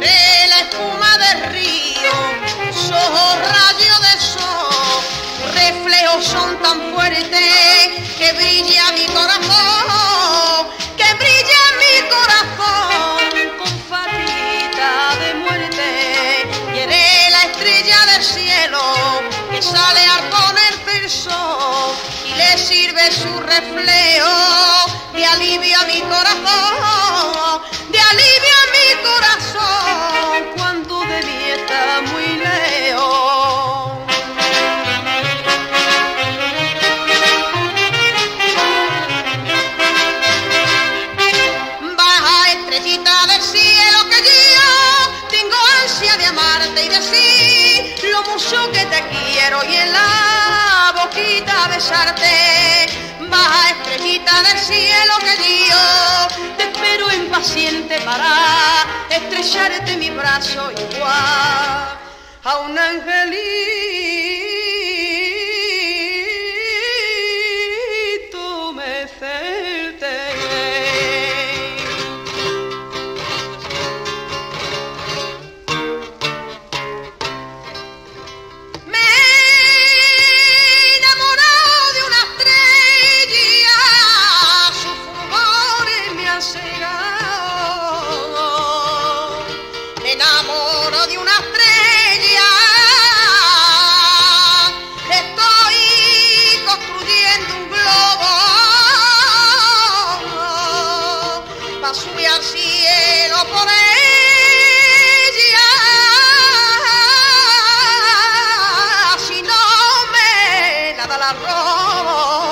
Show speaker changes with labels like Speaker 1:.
Speaker 1: la espuma del río, sos rayo de sol, reflejos son tan fuertes que brilla mi corazón, que brilla mi corazón con fatita de muerte, y eres la estrella del cielo que sale al poner el sol y le sirve su reflejo y alivia mi corazón. Mucho que te quiero y en la boquita besarte. Baja estrellita del cielo que yo te espero impaciente para estrellarte en mi brazo igual a un angelito de una estrella, estoy construyendo un globo para subir al cielo por ella. Si no me la da la ropa.